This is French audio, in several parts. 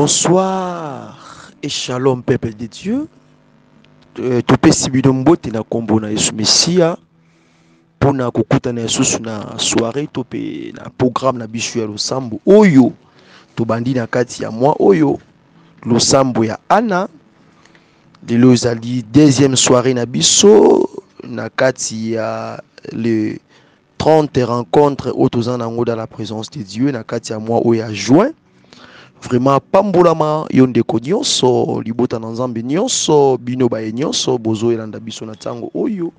Bonsoir et shalom peuple de Dieu. Euh, topesi bino mbote na kombo na yesu mesia mpona kokutana lisusu na soirée na programme na biso ya losambo. Oyo tobandi na kati ya mwa oyo. Losambo ya ana lelo ezali deuxième soirée na biso na kati ya le 30 rencontre oyo toza nango dans la présence de dieu na kati ya mwa oyo ya juin vraiment pambolama yo ndeko nyonso libota na nzambe nyonso bino baye nyonso bozoyelanda biso na oyo.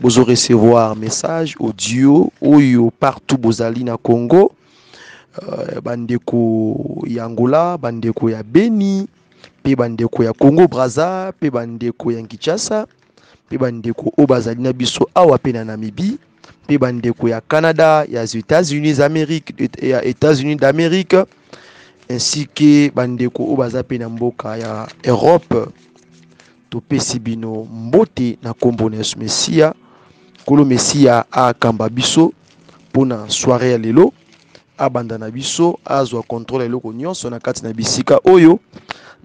Bozorecevoir message audio oyo partout bozali na congo. Uh, bandeko ya angola bandeko ya beni mpe bandeko ya congo braza mpe bandeko ya kinshasa mpe bandeko oyo bazali biso awa mpe na ya canada ya états-unis d'amérique ya états-unis d'amérique ainsi ke bandeko oyo baza mpe na mboka ya europe topesi mbote na nkombo na yesu mesia. Nkolo mesia akamba biso mpona soire ya lelo abanda na biso na na oyo.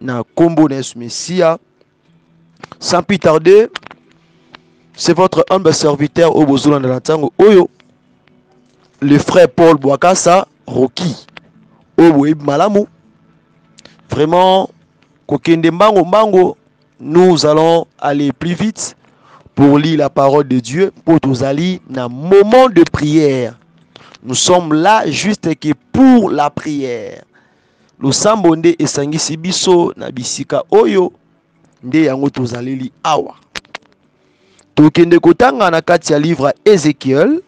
Na nkombo na sans plus tarder c'est votre humble serviteur oyo bozolanda na ntango oyo le frère paul bwakasa roki oyo boyebi malamu. Vraiment kokende mbango mbango nous allons aller plus vite pour lire la parole de dieu mpo tozali na moment de prière. Nous sommes là juste que pour la prière. Losambo nde esangisi biso na bisika oyo nde yango tozaleli awa. Tokende kotanga na kati ya livre ya ézéchiel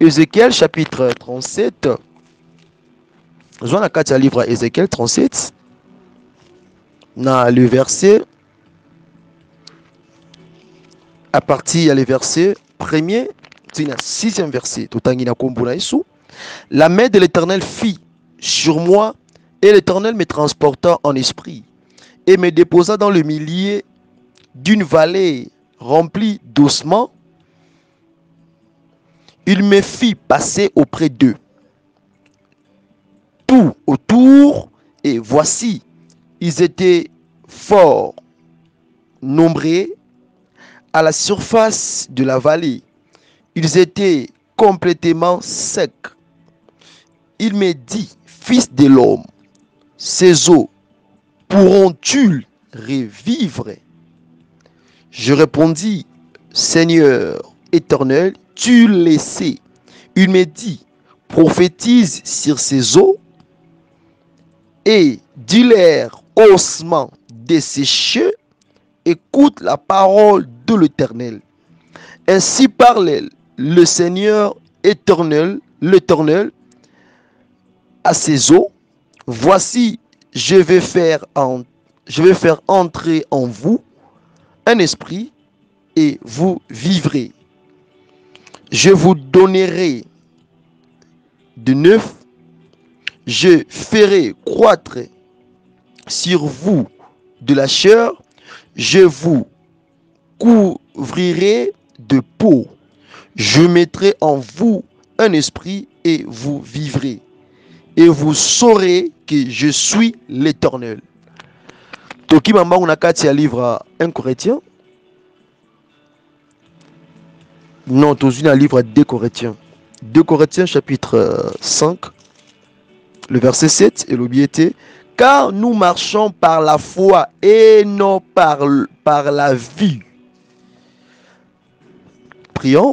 ézéchiel chapitre 37 zwa na kati ya livre ya ézéchiel 37 na le verset. À partir le verset premier ti na sixième verset. Totangi na la main de l'éternel fit sur moi et l'éternel me transporta en esprit et me déposa dans le milieu d'une vallée remplie d'ossements. Il me fit passer auprès d'eux tout autour et voici ils étaient fort nombreux à la surface de la vallée. Ils étaient complètement secs. Il me dit fils de l'homme ces eaux pourront-ils revivre? Je répondis seigneur éternel tu le sais. Il me dit prophétise sur ces eaux et dis-leur ossements desséchés, écoute la parole de l'Éternel. Ainsi parle le Seigneur éternel, l'Éternel, à ces eaux. Voici, je vais faire je vais faire entrer en vous un esprit et vous vivrez. Je vous donnerai de neuf je ferai croître sur vous de la chair, je vous couvrirai de peau, je mettrai en vous un esprit et vous vivrez, et vous saurez que je suis l'Éternel. Toki mamba na kati ya livre 1 Corinthiens. Non, tozi na livre 2 Corinthiens. 2 Corinthiens chapitre 5 le verset 7 et l'objet car nous marchons par la foi et non par, par la vue. Prions,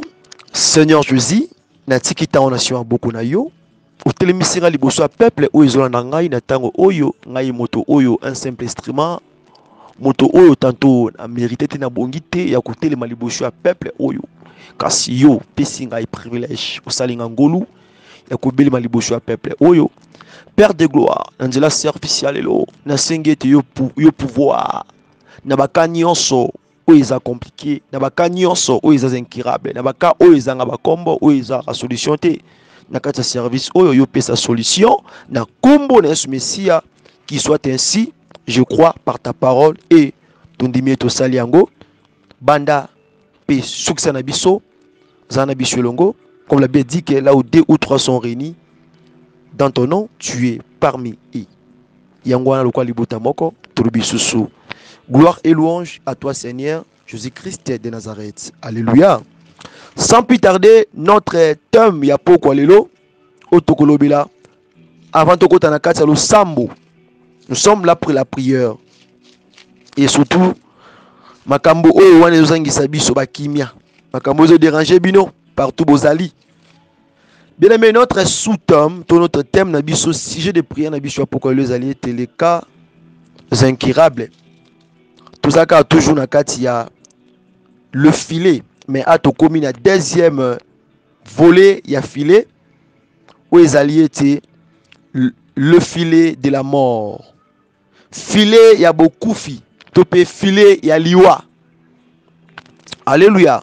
Seigneur Jésus, natiki ntango na nsima boko na yo otelemisanga liboso ya peuple oyo ezolanda ngai na ntango oyo ngai moto oyo un simple instrument moto oyo tanto amerite te nabongi te ya kotelema liboso ya peuple oyo kasi yo pesi ngai privilège osali nga ya kobelema liboso ya peuple. Oyo père de gloire na nzela service ya lelo nasengi ete yo, yo pouvoir. Na baka nyonso oyo eza compliqué na baka nyonso oyo eza incurable na baka oyo ezanga bakombo oyo ezaka solution te. Na kati ya service oyo yopesa solution na nkombo na yesu mesia qui soit ainsi je crois par ta parole. Et tondimi ete osali yango banda mpe sukisa na biso zala na biso elongo comme la Bible dit que là où deux ou trois sont réunis dans ton nom, tu es parmi eux. moko gloire et louange à toi seigneur jésus-christ de nazareth. Alléluia. Sans plus tarder notre thème ya pokwa lelo oyo tokolobela avant tokota na kati ya losambo nous sommes là pour la prière. Et surtout makambo oyo wana ezozangisa biso bakimia. Makambo ezodérange bino partout bozali. Bien aimé notre sous-thème to notre thème na biso sujet de prière na biso pokwa lelo ezali ete les cas incurables tozalaka toujours na kati ya le filet mais a tokomi na deuxième volet ya filet oyo ezali ete le filet de la mort. Filet ya bokufi to mpe filet ya liwa. Alléluia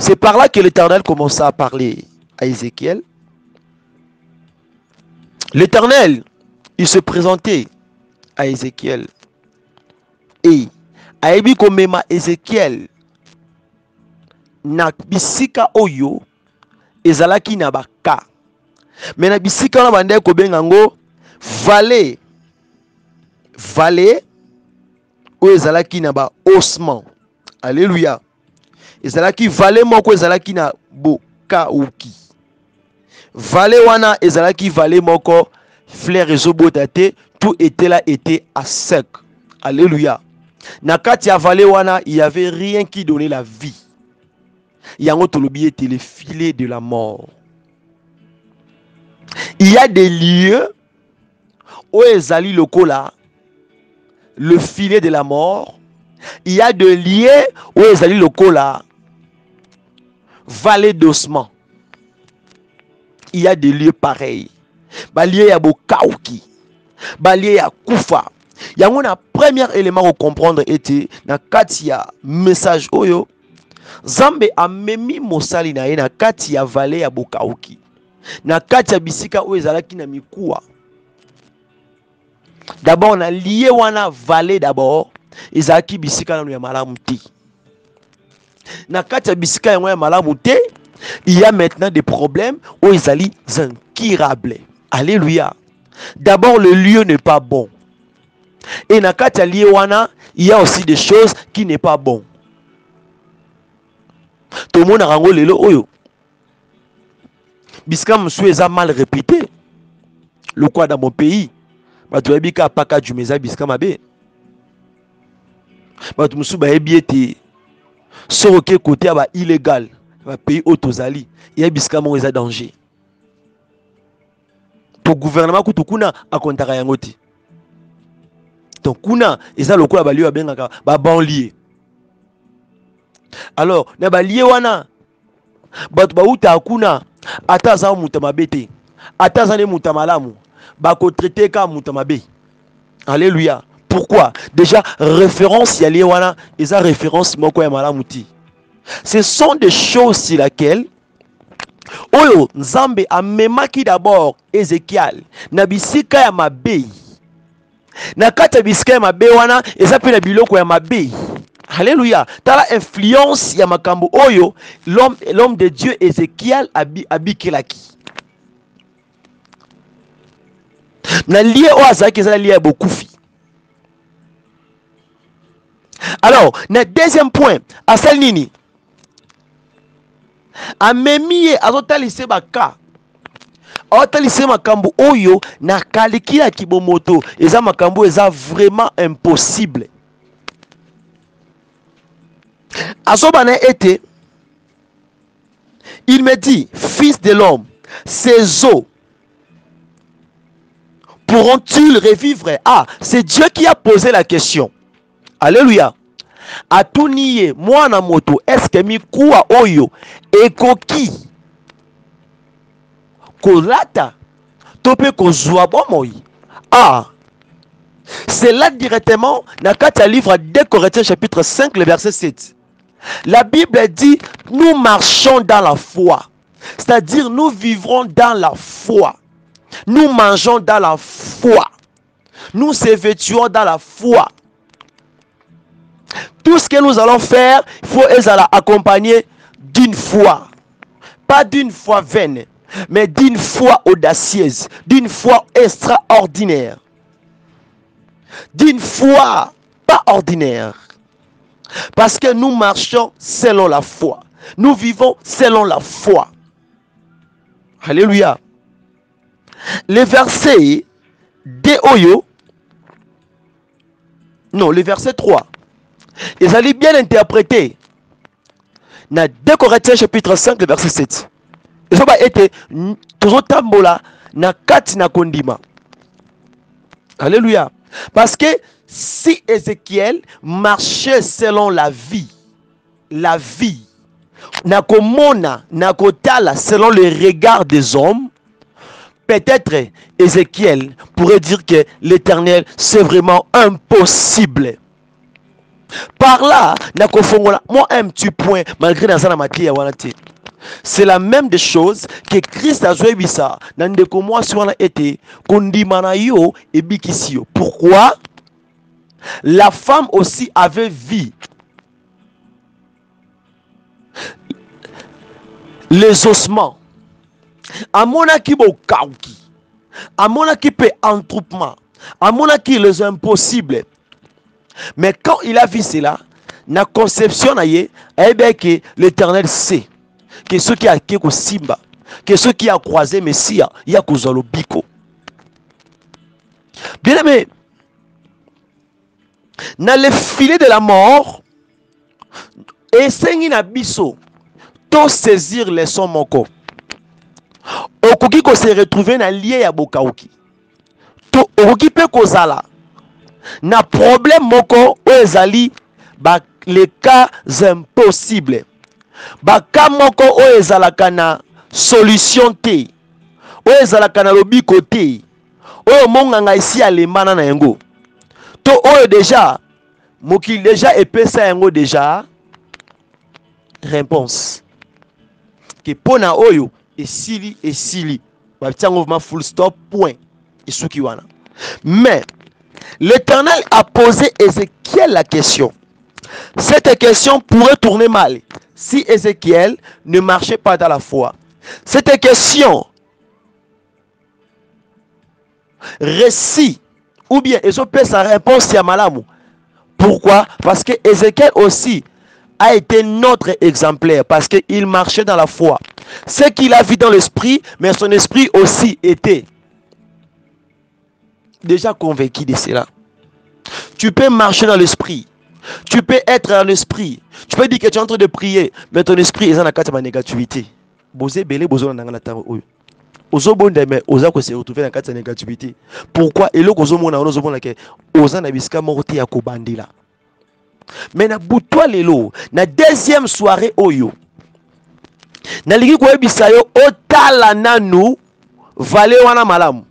c'est par là que l'éternel commença à parler à Ézéchiel. L'éternel il se présentait à Ézéchiel. Et ayebi komema Ézéchiel na bisika oyo ezalaki na baka. Me na bisika wana bandeki kobenga yango vale vale oyo ezalaki na baosement alleluya ezalaki vale moko ezalaki na bokauki. Vale wana ezalaki vale moko. Fleur ezobota te tout là était à sec. Alléluia. Na kati ya vale wana il y avait rien qui donnait la vie. Yango tolobi ete le filet de la mort. Il y a des lieux oyo ezali lokola le filet de la mort. Il y a des lieux oyo ezali lokola vallée d'ossement il y a des lieux pareils. Balie ya bokauki. Balie ya kufa. Yango na premier élément kocomprendre ete na kati message oyo nzambe amemi mosali na ye na kati ya vale ya bokauki. Na kati ya bisika oyo ezalaki na mikuwa d'abord na lie wana vale d'abord ezalaki bisika nano ya malamu na kati ya bisika yango ya malamu te il y a maintenant des problèmes oyo ezali incurable alléluia. D'abord le lieu n'est pas bon. Et na kati ya lie wana il y a aussi des choses qui n'est pas bon. Tomonaka yango lelo oyo bisika mosusu eza mal réputé. Lokwa dans mon pays? Bato bayebi kaka paka juma eza bisika mabe bato mosusu bayebi ete soki oke kote ya baillégal bapays oyo tozali moko eza danger. Po gouvernement kutu kuna akontaka yango te donc kuna eza lokola balie babengaka babanlie alors na balie wana bato bautaka kuna ata aza moto mabe te ata aza nde moto malamu bakotraite kaka mabe pourquoi? Déjà référence ya lie wana. Eza référence moko ya malamu ce sont des choses sur laquelle oyo nzambe amemaki d'abord ezekiel na bisika ya mabe na ya bisika ya mabe wana eza mpe na biloko alléluia tala influence ya makambo oyo l'homme de dieu ezekiel abikelaki na lie oyo azalaki eza alors na deuxième point asali nini? Amemi ye azotalisa baka azotalisa makambo oyo na kaliki ya kibomoto eza makambo eza vraiment impossible. Azobana ete il me dit fils de l'homme ces eaux pourront-ils revivre? Ah c'est dieu qui a posé la question. Alléluia atuni ye mwana moto eske mikuwa oyo ekoki kolata to mpe kozwa bomoi? A. C'est là directement dans le livre de Corinthiens chapitre 5, le verset 7. La Bible dit, nous marchons dans la foi. C'est-à-dire, nous vivrons dans la foi. Nous mangeons dans la foi. Nous s'évêtuons dans la foi. Tout ce que nous allons faire, il faut être accompagné d'une foi. Pas d'une foi vaine, mais d'une foi audacieuse, d'une foi extraordinaire. D'une foi pas ordinaire. Parce que nous marchons selon la foi. Nous vivons selon la foi. Alléluia. Les versets de Oyo, non, le verset 3, ils allaient bien interpréter dans 2 Corinthiens chapitre 5, le verset 7. Ils ont été tozotambola na kati na kondima. Alléluia. Parce que si Ézéchiel marchait selon la vie, la vie, selon le regard des hommes, peut-être Ézéchiel pourrait dire que l'éternel, c'est vraiment impossible. Par là, moi un petit point, malgré dans la matière, c'est la même des choses que Christ a joué ça. Nandeko moi si on a été kondimana yo et bikisio. Pourquoi? La femme aussi avait vie. Les ossements. Amonaki bo kauki. Amonaki pe entroupement. Amonaki les impossibles. Mais quand il a vu cela, la conception que l'éternel sait que ceux qui a simba, que ceux qui a croisé Messia, il y a biko. Bien aimé, dans le filet de la mort, esengi na biso to saisir leson moko okoki se retrouver na lie ya bokauki. To okoki mpe kozala na problème moko oyo ezali les cas impossible baka moko oyo ezalaka na solution te oyo ezalaka na lobiko te oyo monganga esi alembana na yango. To oyo deja mokili deja epesa yango deja réponse. Ke mpo na oyo esili esili batiango vraiment full stop point. Esuki wana. Mais l'éternel a posé ézéchiel la question. Cette question pourrait tourner mal si ézéchiel ne marchait pas dans la foi. Cette question récit ou bien sa réponse à malamu. Pourquoi? Parce que ézéchiel aussi a été notre exemplaire parce qu'il marchait dans la foi. Ce qu'il a vu dans l'esprit, mais son esprit aussi était déjà convaincu de cela. Tu peux marcher dans l'esprit. Tu peux être dans l'esprit. Tu peux dire que tu es en train de prier, mais ton esprit est dans la négativité. ozobonda me oza kose retrouve na kati ya négativité pourquoi? Eloko ozomona wana ozomona ke oza na bisika moko te ya kobandela me na butwa lelo na deuxième soirée oyo nalingi koyebisa yo otala nanu vale wana malamu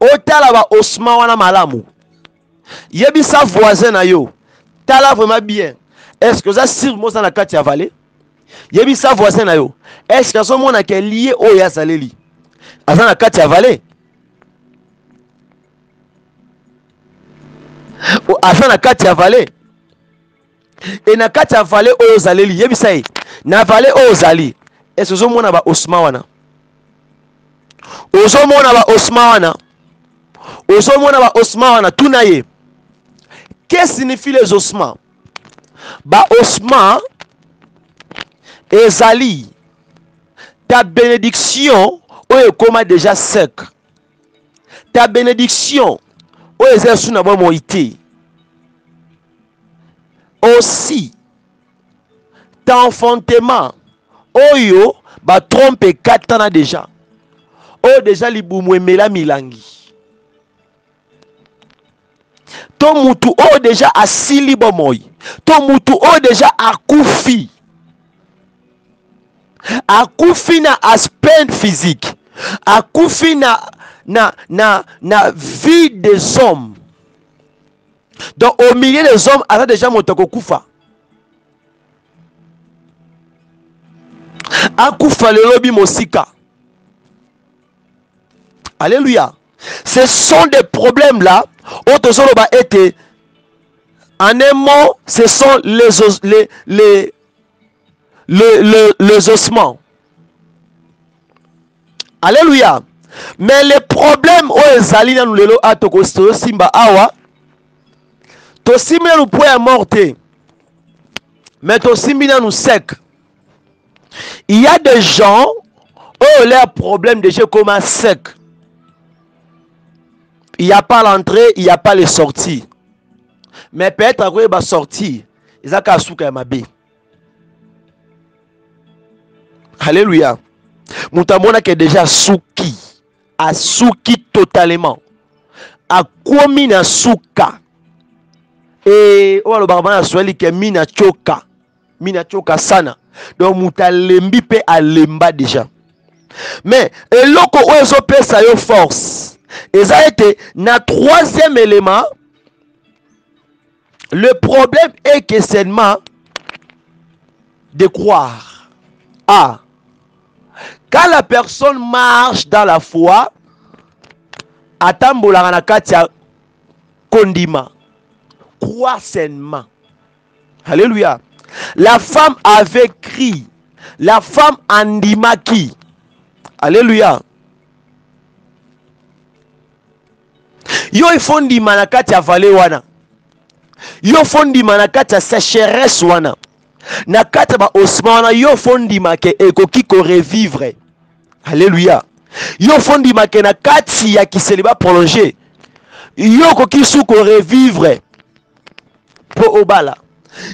otala baosma wana malamu. Yebisa voisin na yo. Tala vraiment bien. Est ce que oza sir moza na kati ya vale yebisa voisin na yo. Est ce que azomonaka lie oyo azaleli aza na kati ya vale aza na kati ya vale e na kati ya vale oyo ozaleli yebisa ye na vale oyo ozali ese ozomona baosma wana ozomona baosma wana ozomona baosma wana tuna ye. Que signifie les ossements baosma ezali. Ta bénédiction oyo ekóma déjà sec. Ta bénédiction oyo eza esu na bomoi te aussi ta enfantement oyo batrompe ekatana deja oyo deja libumu emela milangi. To mutu oyo deja asili bomoi to mutu oyo deja akufi. Akufi na aspect physique akufi na na, na, na vie des hommes. Donc au milieu des hommes aza déjà moto akokufa. Akufa lelo bi mosika alléluia. Ce sont des problèmes là oyo tozoloba ete en un mot ce sont les, os, les, les, les, les, les ossements. Alléluia. Mais le problème oyo ezali nanu lelo a tokosimba awa. Tosimbi nanu po ya mort mais tosimbi nanu sec. Il y a des gens oyo leur problème déjà comme sec il n'y a pas l'entrée il n'y a pas les sorties. Mais peut-être akoyeba sortir. Eza kaka suka ya mabe alléluia. Moto amonaki déjà asuki asuki totalement. Akomi na suka e oyo alobaka bana na swahili ke mi na tyoka mi na tyoka sana. Donc moto alembi mpe alemba déjà. Mais eloko oyo ezopesa yo force eza ete na troisième élément. Le problème est que seulement de croire. Ah quand la personne marche dans la foi atambolaka na kati ya kondima. Croire sainement alléluia. La femme avait cri. La femme andimaki alléluia yo ifo ndima na kati ya vale wana. Yo fo ndima na kati ya sécheresse wana. Na kati ya baosma wana yo fo ndima ke ekoki korevivre alleluya yo fo ndima ke na kati ya kiseli baprolonge yo okoki su korevivre mpo obala.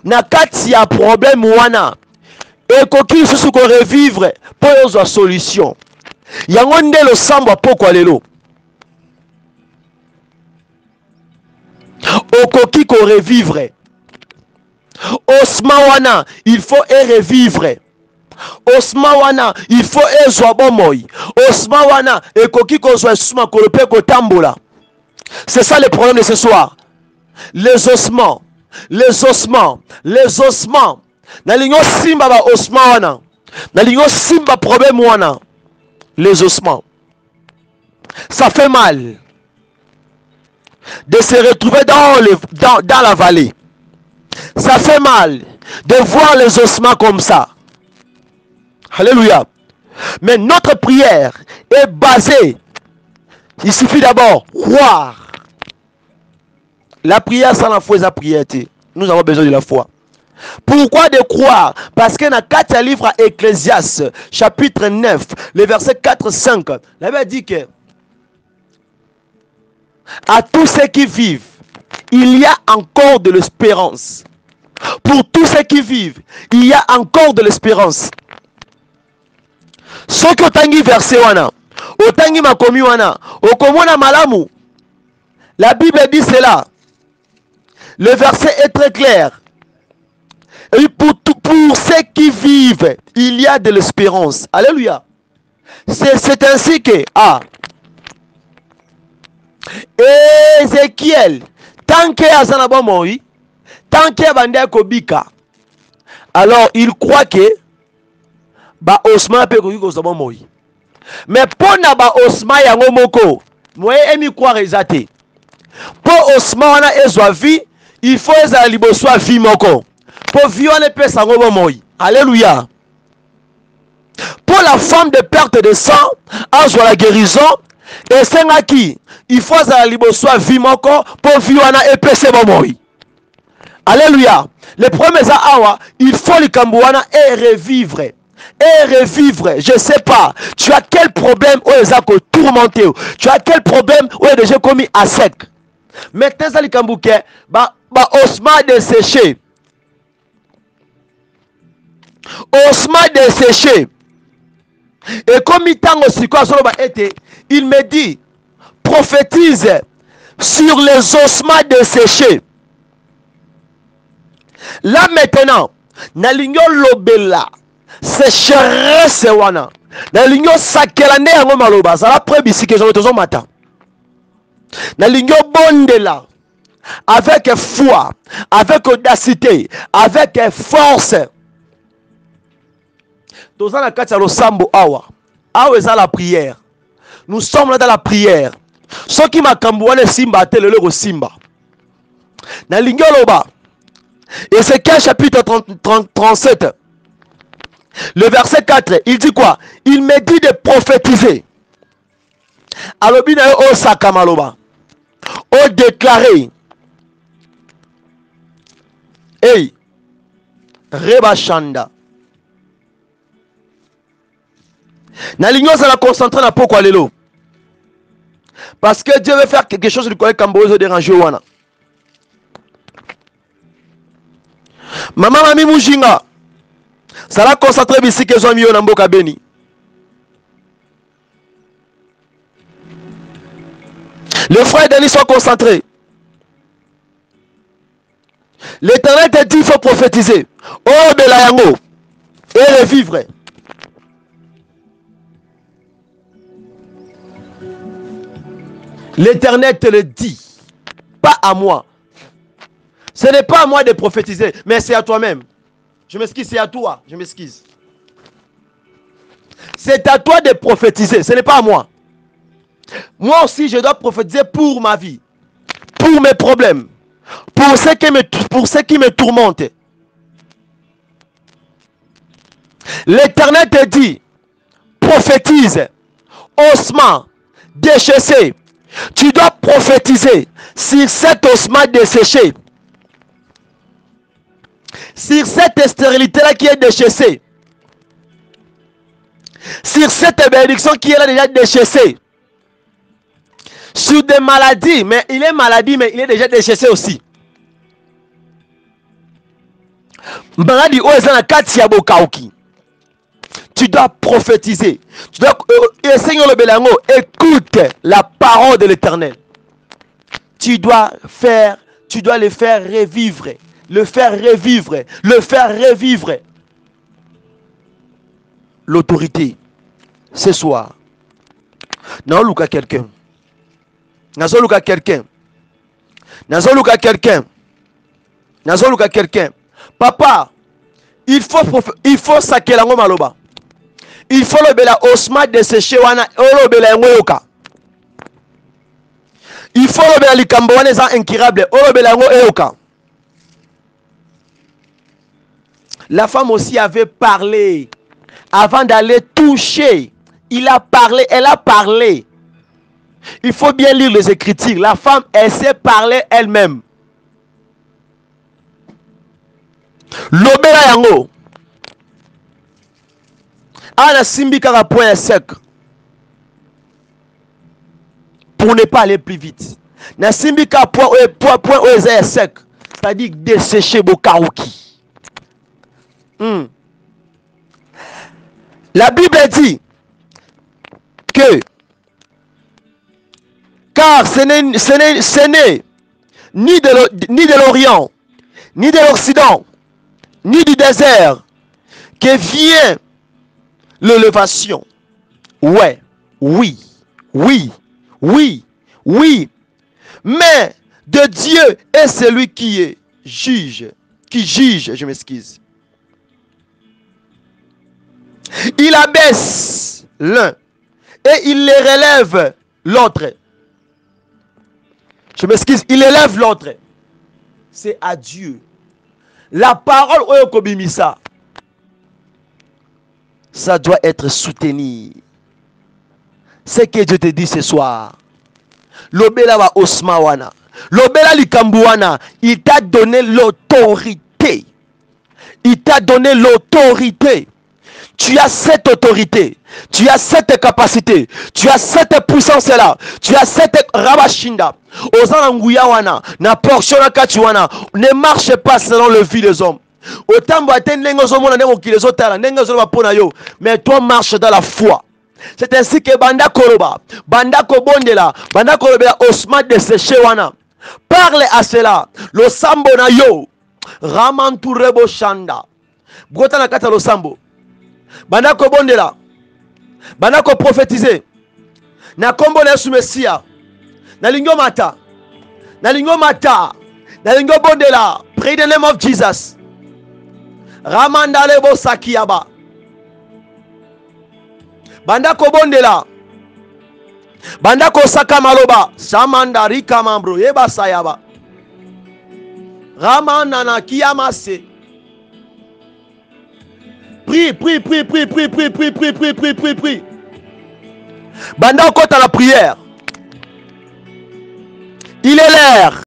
Na kati ya problème wana ekoki lisusu korevivre mpo ozwa solution. Yango nde losambo apokwa lelo okoki korevivre osma wana il faut erevivre osma wana il faut ezwa bomoi. Osma wana ekoki kozwa makolo mpe c'est ça le problème de ce soir. Les ossements les ossements les ossements. Nalingi osimba baosma wana nalingi osimba problème wana. Les ossements. Ça fait mal de se retrouver dans, la vallée. Ça fait mal de voir les ossements comme ça. Alléluia. Mais notre prière est basée. Il suffit d'abord croire. La prière sans la foi, c'est la prière. Nous avons besoin de la foi. Pourquoi de croire? Parce que dans 4 livres Ecclésias, chapitre 9, le verset 4-5, la Bible dit que à tous ceux qui vivent, il y a encore de l'espérance. Pour tous ceux qui vivent, il y a encore de l'espérance. soki otangi verse wana otangi wana okomona malamu la bible dit cela le verset est très clair et pour, pour ceux qui vivent il y a de l'espérance alléluia c'est c'est ainsi que ah ezekiel tanke aza na bomoi tanke abandi akobika alors il croit que baosma mpe ekoki kozwa bomoi mais mpo na baosma yango moko moye emicroire eza te mpo osma wana ezwa vie il faut ezala liboso ya vie moko. Mpo vie wana epesa yango bomoi alleluya mpo la femme de perte de sang azwa la guérison esengaki il faut azala liboso ya vie moko mpo vie wana epese bomoi alléluia. Le problème eza awa il faut likambo wana erevivre erevivre je sais pas. Tu as quel problème oyo eza kotourmente yo tu as quel problème oyo déjà komi à sec? Maintenant eza likambo ke baosma desséché osma desséché ekomi ntango sikoyo azoloba ete il me dit prophétise sur les ossements desséchés. Là maintenant nalingi olobela sécheresse wana. Nalingi osakela nde yango maloba azala pre bisiki ezongo tozomata nalingi obondela avec foi avec audacité avec force. Toza na kati ya awa. Awa la prière nous sommes là dans la prière. Soki makambo wana esimba te lelo ekosimba nalingi oloba Ézéchiel chapitre 30, 30, 37 le verset 4 il dit quoi? Il me dit de prophétiser. Alobi na yo osaka maloba odéclare hey reba nalingi ozala concentré na pokwa lelo. Parce que dieu veut faire quelque chose likolo ekambo oyo ezodérange wana. Mama mami mujinga zala concentré bisika ezwami yo na mboka beni le frère denis soit concentré. L'éternel te dit il faut prophétiser. Oyobela yango et revivre l'éternel te le dit. Pas à moi. Ce n'est pas à moi de prophétiser mais c'est à toi-même. Je m'excuse c'est à toi. Je m'excuse. C'est à toi de prophétiser. Ce n'est pas à moi. Moi aussi je dois prophétiser pour ma vie pour mes problèmes pour ce qui me, pour tourmente. L'Éternel te dit, prophétise, osement, déchaissé. Tu dois prophétiser sur cet osement desséché, sur cette stérilité-là qui est déchaissée, sur cette bénédiction qui est là déjà déchaissée, sur des maladies, mais il est maladie, mais il est déjà déchaissé aussi. Maladi tu dois prophétiser. Tu dois euh, Seigneur le Belango, écoute la parole de l'Éternel. Tu dois faire, tu dois le faire revivre, le faire revivre, le faire revivre. L'autorité, ce soir. Non, Lucas quelqu'un. nazoluka quelqu'un nazoluka quelqu'un nazoluka quelqu'un papa il faut, il faut sakela yango maloba il faut lobela osma deseshe wana. Olobela yango eyoka il faut lobela likambo wana eza incurable. Olobela yango eyoka la femme aussi avait parlé. Avant d'aller toucher il a parlé elle a parlé. Il faut bien lire les Écritures. La femme, elle sait parler elle-même. lobela yango awa nasimbi kaka point ya sec. Pour ne pas aller plus vite. Nasimbi kaka point point, point c'est-à-dire dessécher bokauki hmm. la bible dit que car ce n'est ni de l'Orient, ni de l'Occident, ni du désert que vient l'élévation. Ouais, oui, oui, oui, oui. Mais de Dieu est celui qui est juge, qui juge, je m'excuse. Il abaisse l'un et il les relève l'autre. Je m'excuse, il élève l'autre. C'est à Dieu. La parole oyo kobimisa, ça doit être soutenu. Ce que Dieu te dit ce soir. Lobela wa osmawana. Lobela likambuana. Il t'a donné l'autorité. Il t'a donné l'autorité. Tu as cette autorité. Tu as cette capacité. Tu as cette puissance-là. Tu as cette rabashinda. nguya wana na portion ne marche pas selon le vie des hommes otambola te ndenge ozomona ndenge mokili ezotala ndenge ozoloba mpo na yo. Mais toi marche dans la foi. C'est ainsi que banda koloba banda kobondela banda kolobela osman deseshe wana parle à cela losambo na yo. Ramanturebo shanda. Bokota na kati ya losambo. Banda kobondela banda koprophétise na nkombo na yesu mesiya nalingi omata nalingi omata nalingi obondela pray the name of jesus ramandale bosaki yaba banda kobondela banda kosaka maloba samanda rikamambro yebasa yaba ramanana kiyamase pri pri pri pri pri pri pri pri pri pri pri pri banda okota na prière il est l'air